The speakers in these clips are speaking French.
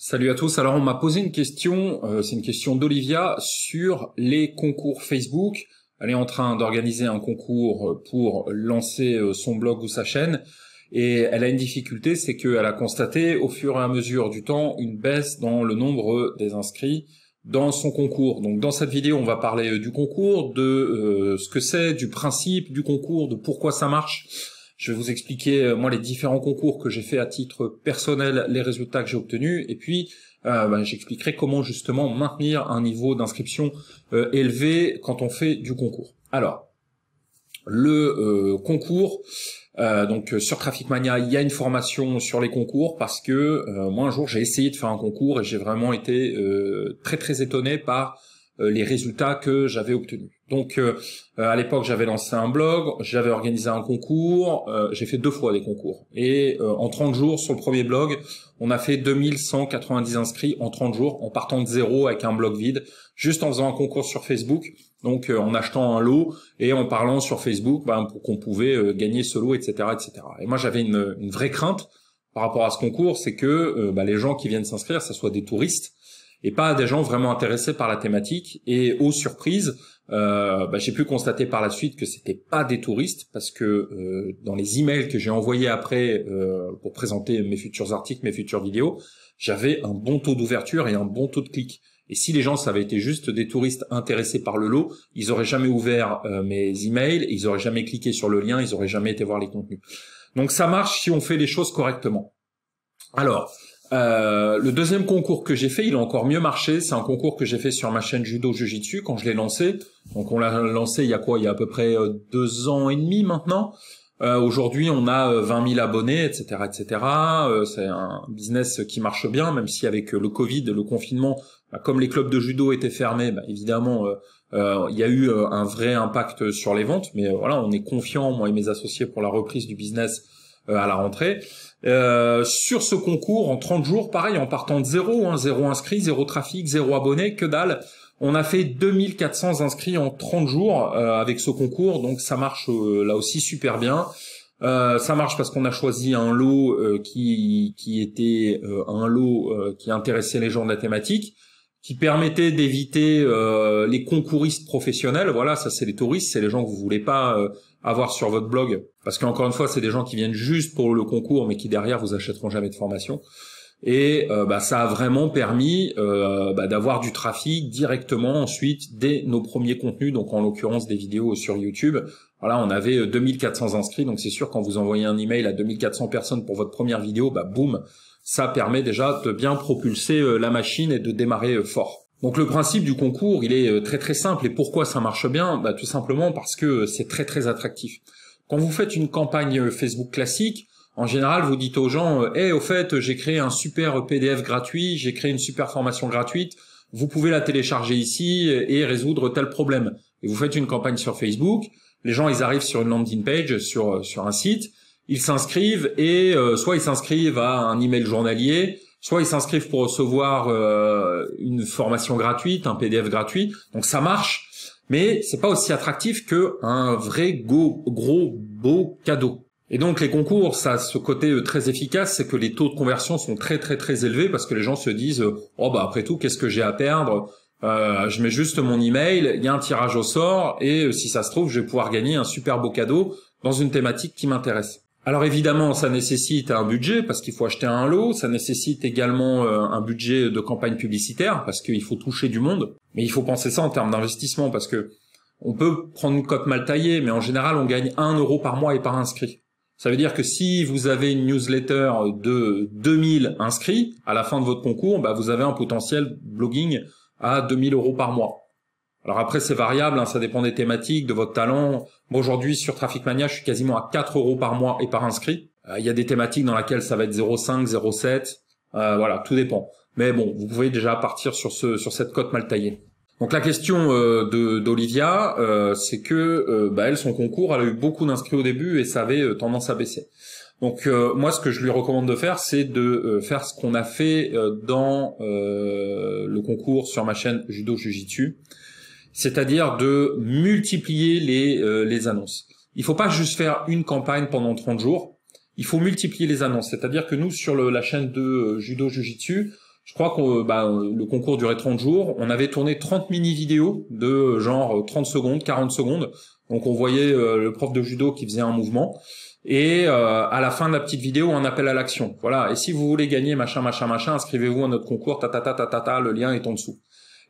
Salut à tous. Alors on m'a posé une question, euh, c'est une question d'Olivia sur les concours Facebook. Elle est en train d'organiser un concours pour lancer euh, son blog ou sa chaîne et elle a une difficulté, c'est qu'elle a constaté au fur et à mesure du temps une baisse dans le nombre des inscrits dans son concours. Donc dans cette vidéo, on va parler euh, du concours, de ce que c'est, du principe du concours, de pourquoi ça marche. Je vais vous expliquer euh, moi les différents concours que j'ai fait à titre personnel, les résultats que j'ai obtenus, et puis euh, bah, j'expliquerai comment justement maintenir un niveau d'inscription euh, élevé quand on fait du concours. Alors, le concours, donc sur Traffic Mania, il y a une formation sur les concours parce que moi un jour j'ai essayé de faire un concours et j'ai vraiment été très très étonné par euh, les résultats que j'avais obtenus. Donc euh, euh, à l'époque j'avais lancé un blog, j'avais organisé un concours, j'ai fait deux fois des concours. Et en 30 jours sur le premier blog, on a fait 2190 inscrits en 30 jours en partant de zéro avec un blog vide, juste en faisant un concours sur Facebook, donc en achetant un lot et en parlant sur Facebook ben, pour qu'on pouvait gagner ce lot, etc. etc. Et moi j'avais une, une, vraie crainte par rapport à ce concours, c'est que ben, les gens qui viennent s'inscrire, ça soit des touristes et pas des gens vraiment intéressés par la thématique. Et aux surprises, euh, bah, j'ai pu constater par la suite que c'était pas des touristes parce que euh, dans les emails que j'ai envoyés après euh, pour présenter mes futurs articles, mes futures vidéos, j'avais un bon taux d'ouverture et un bon taux de clic. Et si les gens, ça avait été juste des touristes intéressés par le lot, ils auraient jamais ouvert mes emails, ils auraient jamais cliqué sur le lien, ils auraient jamais été voir les contenus. Donc ça marche si on fait les choses correctement. Alors, euh, le deuxième concours que j'ai fait, il a encore mieux marché. C'est un concours que j'ai fait sur ma chaîne Judo Jiu-Jitsu quand je l'ai lancé. Donc on l'a lancé il y a quoi? Il y a à peu près euh, deux ans et demi maintenant. Euh, Aujourd'hui, on a 20 euh, 000 abonnés, etc., etc. c'est un business qui marche bien, même si avec le Covid, le confinement, bah, comme les clubs de judo étaient fermés, bah, évidemment, il y a eu un vrai impact sur les ventes. Mais voilà, on est confiant, moi et mes associés, pour la reprise du business à la rentrée. Euh, sur ce concours, en 30 jours, pareil, en partant de zéro, hein, zéro inscrit, zéro trafic, zéro abonné, que dalle. On a fait 2400 inscrits en 30 jours euh, avec ce concours, donc ça marche euh, là aussi super bien. ça marche parce qu'on a choisi un lot qui, qui était un lot qui intéressait les gens de la thématique, qui permettait d'éviter les concouristes professionnels. Voilà, ça c'est les touristes, c'est les gens que vous voulez pas avoir sur votre blog parce qu'encore une fois c'est des gens qui viennent juste pour le concours mais qui derrière vous achèteront jamais de formation et euh, bah, ça a vraiment permis euh, bah, d'avoir du trafic directement ensuite dès nos premiers contenus donc en l'occurrence des vidéos sur YouTube voilà on avait 2400 euh, inscrits donc c'est sûr quand vous envoyez un email à 2400 personnes pour votre première vidéo bah boum ça permet déjà de bien propulser la machine et de démarrer fort donc le principe du concours, il est euh, très très simple. Et pourquoi ça marche bien? Bah, Tout simplement parce que c'est très très attractif. Quand vous faites une campagne euh, Facebook classique, en général, vous dites aux gens, "Eh, au fait, j'ai créé un super PDF gratuit, j'ai créé une super formation gratuite, vous pouvez la télécharger ici et résoudre tel problème." Et vous faites une campagne sur Facebook, les gens, ils arrivent sur une landing page, sur euh, sur un site, ils s'inscrivent et soit ils s'inscrivent à un email journalier, soit ils s'inscrivent pour recevoir euh, une formation gratuite, un PDF gratuit. Donc ça marche, mais c'est pas aussi attractif que un vrai gros, beau cadeau. Et donc les concours, ça a ce côté euh, très efficace, c'est que les taux de conversion sont très très très élevés parce que les gens se disent oh bah après tout qu'est-ce que j'ai à perdre? Euh, Je mets juste mon email, il y a un tirage au sort et si ça se trouve je vais pouvoir gagner un super beau cadeau dans une thématique qui m'intéresse. Alors évidemment, ça nécessite un budget parce qu'il faut acheter un lot, ça nécessite également euh, un budget de campagne publicitaire parce qu'il faut toucher du monde, mais il faut penser ça en termes d'investissement parce que on peut prendre une cote mal taillée, mais en général, on gagne 1 euro par mois et par inscrit. Ça veut dire que si vous avez une newsletter de 2000 inscrits, à la fin de votre concours, bah, vous avez un potentiel blogging à 2000 euros par mois. Alors après, c'est variable, hein, ça dépend des thématiques, de votre talent. Moi, aujourd'hui, sur Traffic Mania, je suis quasiment à 4 euros par mois et par inscrit. Euh, il y a des thématiques dans lesquelles ça va être 0,5, 0,7. Euh, voilà, tout dépend. Mais bon, vous pouvez déjà partir sur ce sur cette cote mal taillée. Donc la question euh, d'Olivia, euh, c'est que euh, bah, elle, son concours, elle a eu beaucoup d'inscrits au début et ça avait tendance à baisser. Donc moi, ce que je lui recommande de faire, c'est de faire ce qu'on a fait dans le concours sur ma chaîne Judo Jujitsu c'est-à-dire de multiplier les, euh, les annonces. Il faut pas juste faire une campagne pendant 30 jours, il faut multiplier les annonces. C'est-à-dire que nous, sur la chaîne de euh, Judo Jiu-Jitsu, Je crois que bah, le concours durait 30 jours. On avait tourné 30 mini-vidéos de genre 30 secondes, 40 secondes. Donc on voyait le prof de judo qui faisait un mouvement. Et à la fin de la petite vidéo, on appelle à l'action. Voilà. Et si vous voulez gagner machin, machin, machin, inscrivez-vous à notre concours. Ta ta ta ta ta ta. Le lien est en dessous.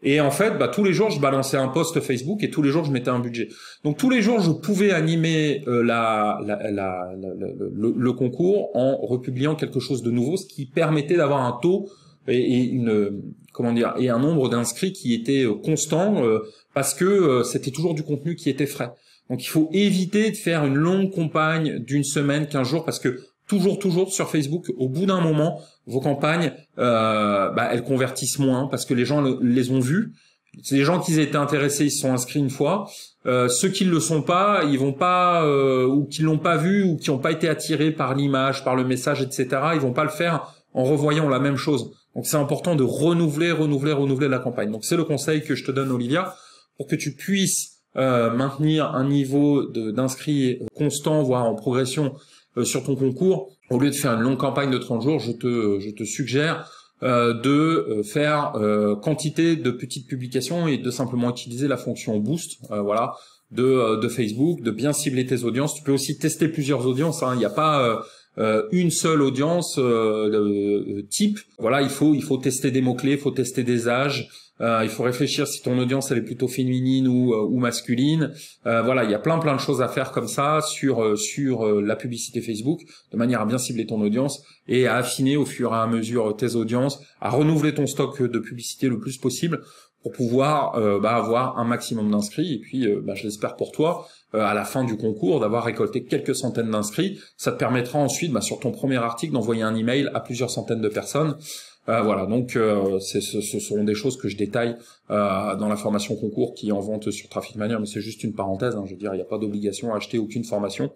Et en fait, bah, tous les jours, je balançais un post Facebook et tous les jours, je mettais un budget. Donc tous les jours, je pouvais animer euh, la, la, la, le, concours en republiant quelque chose de nouveau, ce qui permettait d'avoir un taux et, une comment dire et un nombre d'inscrits qui était euh, constant euh, parce que c'était toujours du contenu qui était frais. Donc il faut éviter de faire une longue campagne d'une semaine, quinze jours, parce que toujours, toujours sur Facebook, au bout d'un moment, vos campagnes, euh, bah, elles convertissent moins parce que les gens les ont vues. Les gens qui étaient intéressés, ils se sont inscrits une fois. Euh, ceux qui ne le sont pas, ils vont pas euh, ou qui l'ont pas vu ou qui n'ont pas été attirés par l'image, par le message, etc. Ils vont pas le faire en revoyant la même chose. Donc c'est important de renouveler, renouveler, renouveler la campagne. Donc c'est le conseil que je te donne, Olivia, pour que tu puisses euh, maintenir un niveau d'inscrits constant, voire en progression euh, sur ton concours, au lieu de faire une longue campagne de 30 jours, je te, je te suggère euh, de faire quantité de petites publications et de simplement utiliser la fonction boost, voilà, de, de Facebook, de bien cibler tes audiences. Tu peux aussi tester plusieurs audiences. Hein. Il n'y a pas une seule audience type. Voilà, il faut il faut tester des mots clés, il faut tester des âges. Euh, il faut réfléchir si ton audience elle est plutôt féminine ou, euh, ou masculine. Euh, voilà, il y a plein plein de choses à faire comme ça sur sur la publicité Facebook, de manière à bien cibler ton audience et à affiner au fur et à mesure tes audiences, à renouveler ton stock de publicité le plus possible pour pouvoir bah, avoir un maximum d'inscrits. Et puis, bah, je l'espère pour toi, à la fin du concours, d'avoir récolté quelques centaines d'inscrits. Ça te permettra ensuite, bah, sur ton premier article, d'envoyer un email à plusieurs centaines de personnes. Euh, voilà, donc euh, ce, ce, sont des choses que je détaille euh, dans la formation concours qui est en vente sur Traffic Mania, mais c'est juste une parenthèse. Hein, je veux dire, il n'y a pas d'obligation à acheter aucune formation.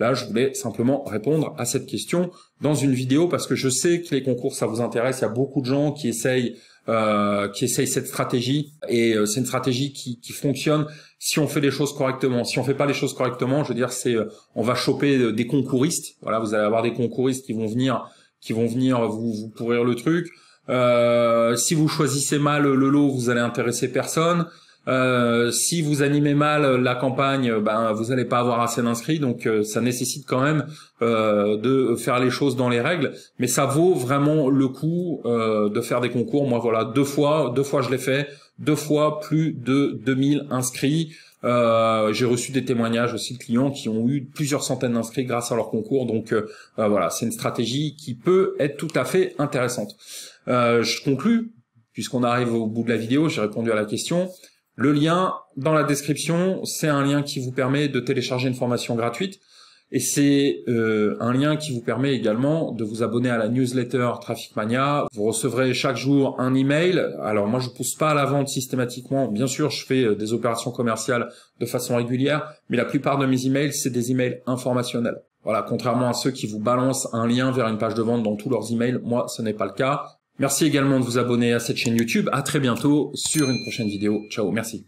Là, je voulais simplement répondre à cette question dans une vidéo parce que je sais que les concours ça vous intéresse. Il y a beaucoup de gens qui essayent euh, qui essayent cette stratégie et c'est une stratégie qui, fonctionne si on fait les choses correctement. Si on fait pas les choses correctement, je veux dire, c'est on va choper des concouristes. Voilà, vous allez avoir des concouristes qui vont venir qui vont venir vous, vous pourrir le truc. Euh, si vous choisissez mal le lot, vous allez intéresser personne. Euh, si vous animez mal la campagne, ben vous n'allez pas avoir assez d'inscrits, donc euh, ça nécessite quand même euh, de faire les choses dans les règles. Mais ça vaut vraiment le coup euh, de faire des concours. Moi, voilà, deux fois, deux fois je l'ai fait, deux fois plus de 2000 inscrits. Euh, j'ai reçu des témoignages aussi de clients qui ont eu plusieurs centaines d'inscrits grâce à leur concours. Donc euh, voilà, c'est une stratégie qui peut être tout à fait intéressante. je conclus, puisqu'on arrive au bout de la vidéo, j'ai répondu à la question. Le lien dans la description, c'est un lien qui vous permet de télécharger une formation gratuite. Et c'est euh, un lien qui vous permet également de vous abonner à la newsletter Traffic Mania. Vous recevrez chaque jour un email. Alors moi je pousse pas à la vente systématiquement. Bien sûr, je fais euh, des opérations commerciales de façon régulière, mais la plupart de mes emails c'est des emails informationnels. Voilà, contrairement à ceux qui vous balancent un lien vers une page de vente dans tous leurs emails, moi ce n'est pas le cas. Merci également de vous abonner à cette chaîne YouTube. À très bientôt sur une prochaine vidéo. Ciao, merci.